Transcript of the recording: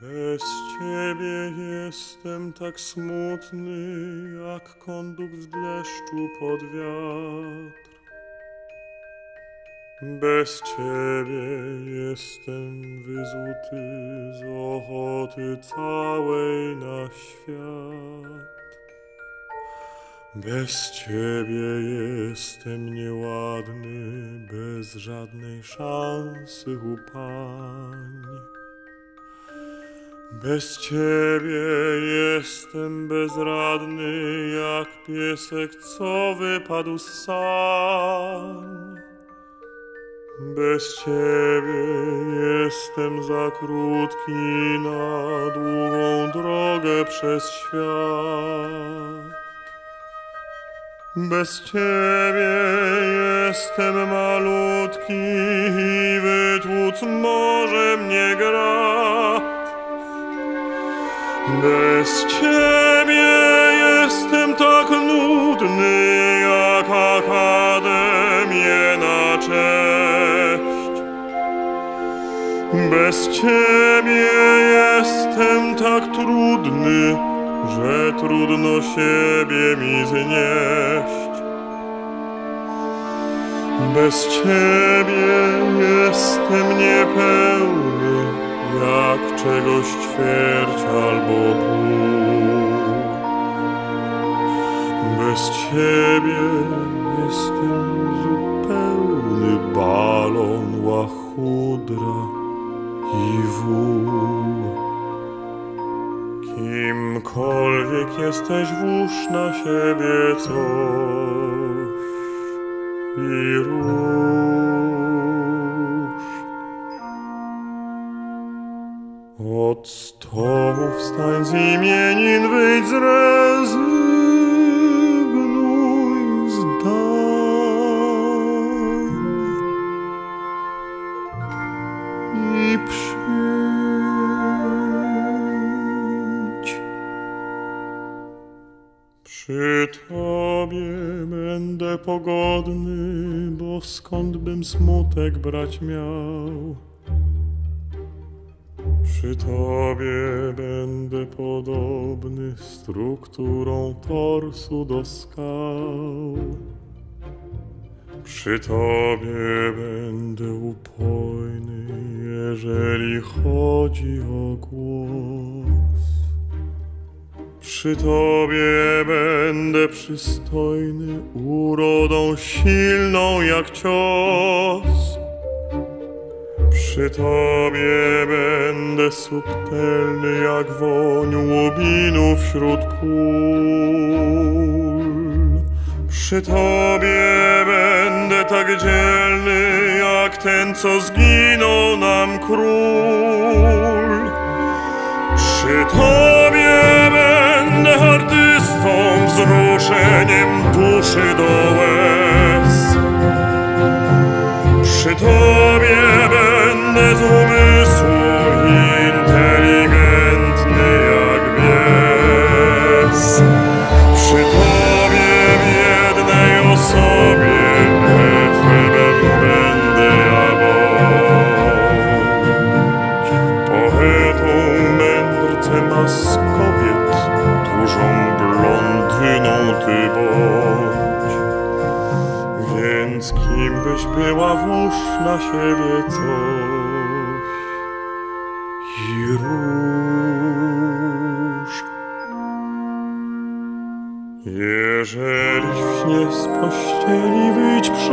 Bez ciebie jestem tak smutny, jak kondukt z deszczu pod wiatr. Bez ciebie jestem wyzuty z ochoty całej na świat. Bez ciebie jestem nieładny, bez żadnej szansy upań. Bez ciebie jestem bezradny, jak piesek, co wypadł z sań. Bez ciebie jestem za krótki na długą drogę przez świat. Bez ciebie jestem malutki i wytłuc może mnie grat. Bez ciebie jestem tak nudny, jak akademię na cześć. Bez ciebie jestem tak trudny, że trudno siebie mi znieść. Bez ciebie jestem niepełny, jak czegoś ćwierć albo pół. Bez ciebie jestem zupełny balon, łachudra i wół. Kimkolwiek jesteś, włóż na siebie coś i rusz. Od stołu wstań z imienin, wyjdź z rezygnuj zdań i przyjdź. Przy tobie będę pogodny, bo skąd bym smutek brać miał? Przy tobie będę podobny strukturą torsu do skał. Przy tobie będę upojny, jeżeli chodzi o głos. Przy tobie będę przystojny, urodą silną jak cios. Przy tobie będę subtelny jak woń łubinu wśród pól. Przy tobie będę tak dzielny jak ten, co zginął nam król. Przy tobie będę artystą, wzruszeniem duszy do łez. Przy tobie mędrcem, a z kobiet dużą blondyną ty bądź. Więc kim byś była, włóż na siebie coś i rusz. Jeżeli w śnie z pościeli wyjdziesz,